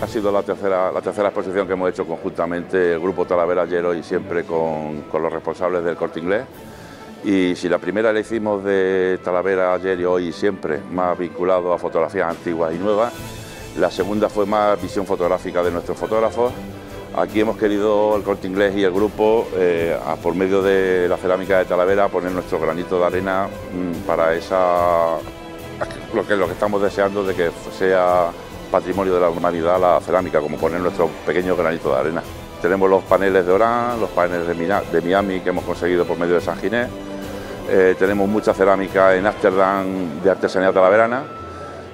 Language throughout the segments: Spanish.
Ha sido la tercera, la tercera exposición que hemos hecho conjuntamente el Grupo Talavera ayer y siempre con, los responsables del Corte Inglés. Y si la primera la hicimos de Talavera ayer y hoy siempre, más vinculado a fotografías antiguas y nuevas, la segunda fue más visión fotográfica de nuestros fotógrafos. Aquí hemos querido el Corte Inglés y el grupo, eh, por medio de la cerámica de Talavera, poner nuestro granito de arena mm, para esa, lo que, lo que estamos deseando de que sea patrimonio de la humanidad la cerámica, como poner nuestro pequeño granito de arena. Tenemos los paneles de Orán, los paneles de Miami que hemos conseguido por medio de San Ginés. Eh, tenemos mucha cerámica en Ámsterdam de artesanía talaverana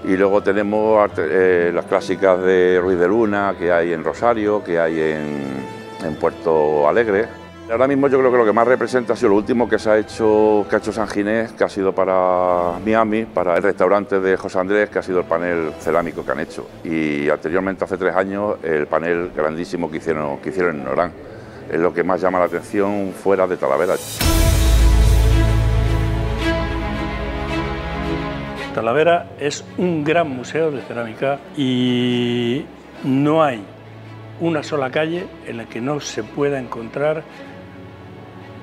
y luego tenemos eh, las clásicas de Ruiz de Luna que hay en Rosario, que hay en Puerto Alegre Ahora mismo yo creo que lo que más representa ha sido lo último que se ha hecho, que ha hecho San Ginés, que ha sido para Miami, para el restaurante de José Andrés, que ha sido el panel cerámico que han hecho. Y anteriormente, hace tres años, el panel grandísimo que hicieron, que hicieron en Orán. Es lo que más llama la atención fuera de Talavera. Talavera es un gran museo de cerámica y no hay una sola calle en la que no se pueda encontrar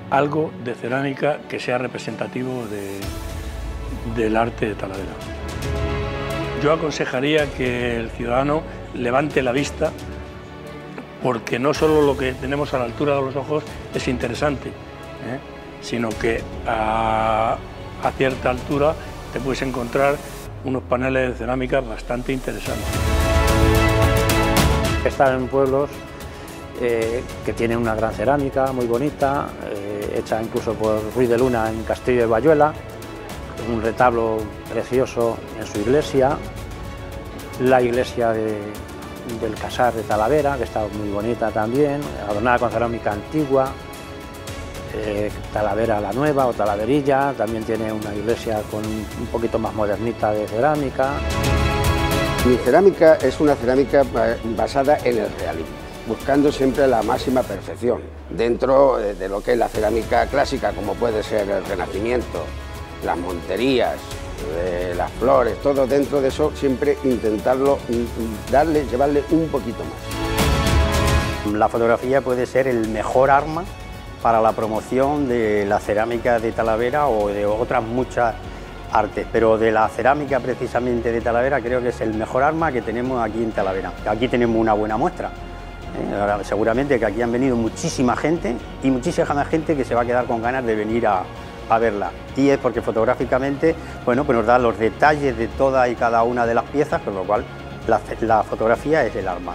algo de cerámica que sea representativo del arte de Talavera. Yo aconsejaría que el ciudadano levante la vista porque no solo lo que tenemos a la altura de los ojos es interesante, ¿eh? sino que a, a cierta altura te puedes encontrar unos paneles de cerámica bastante interesantes. Estar en pueblos eh, que tienen una gran cerámica muy bonita, eh, hecha incluso por Ruiz de Luna en Castillo de Bayuela, un retablo precioso en su iglesia, la iglesia del Casar de Talavera, que está muy bonita también, adornada con cerámica antigua, eh, Talavera la Nueva o Talaverilla, también tiene una iglesia con un poquito más modernita de cerámica. Mi cerámica es una cerámica basada en el realismo buscando siempre la máxima perfección, dentro de lo que es la cerámica clásica, como puede ser el Renacimiento, las monterías, eh, las flores, todo dentro de eso, siempre intentarlo, mm, darle, llevarle un poquito más. La fotografía puede ser el mejor arma para la promoción de la cerámica de Talavera o de otras muchas artes, pero de la cerámica precisamente de Talavera creo que es el mejor arma que tenemos aquí en Talavera. Aquí tenemos una buena muestra. ¿eh? seguramente que aquí han venido muchísima gente y muchísima gente que se va a quedar con ganas de venir a, verla. Y es porque fotográficamente bueno, pues nos da los detalles de toda y cada una de las piezas, con lo cual la, la fotografía es el arma.